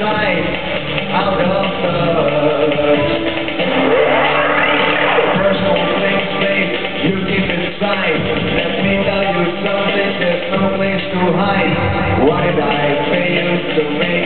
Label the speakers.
Speaker 1: out of touch. Personal you keep. Let me tell you something, there's no place to hide. What did I fail to make?